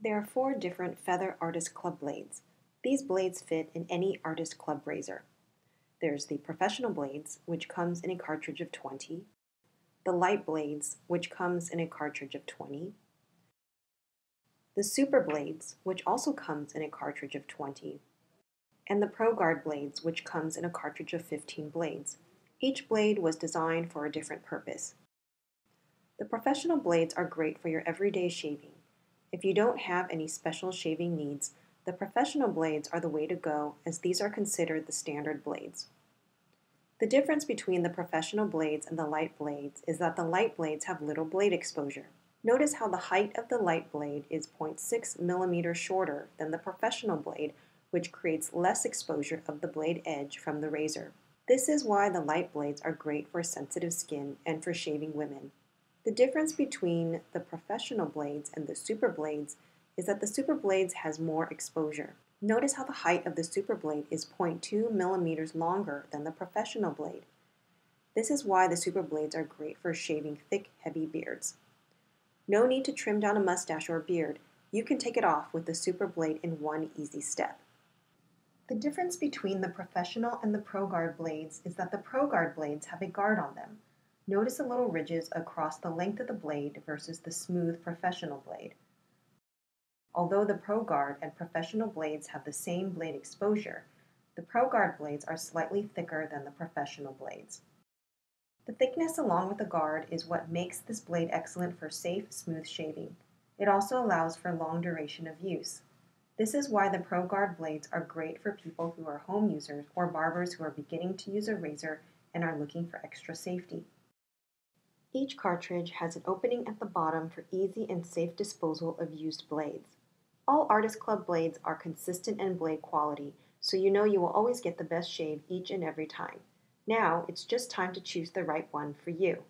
There are four different Feather Artist Club blades. These blades fit in any Artist Club razor. There's the Professional Blades, which comes in a cartridge of 20, the Light Blades, which comes in a cartridge of 20, the Super Blades, which also comes in a cartridge of 20, and the Pro Guard Blades, which comes in a cartridge of 15 blades. Each blade was designed for a different purpose. The professional blades are great for your everyday shaving. If you don't have any special shaving needs, the professional blades are the way to go as these are considered the standard blades. The difference between the professional blades and the light blades is that the light blades have little blade exposure. Notice how the height of the light blade is 0.6 millimeters shorter than the professional blade, which creates less exposure of the blade edge from the razor. This is why the light blades are great for sensitive skin and for shaving women. The difference between the professional blades and the super blades is that the super blades has more exposure. Notice how the height of the super blade is 0.2 millimeters longer than the professional blade. This is why the super blades are great for shaving thick, heavy beards. No need to trim down a mustache or beard. You can take it off with the super blade in one easy step. The difference between the professional and the Pro Guard blades is that the Pro Guard blades have a guard on them. Notice the little ridges across the length of the blade versus the smooth professional blade. Although the Pro Guard and professional blades have the same blade exposure, the Pro Guard blades are slightly thicker than the professional blades. The thickness along with the guard is what makes this blade excellent for safe, smooth shaving. It also allows for long duration of use. This is why the Pro Guard blades are great for people who are home users or barbers who are beginning to use a razor and are looking for extra safety. Each cartridge has an opening at the bottom for easy and safe disposal of used blades. All Artist Club blades are consistent in blade quality, so you know you will always get the best shave each and every time. Now it's just time to choose the right one for you.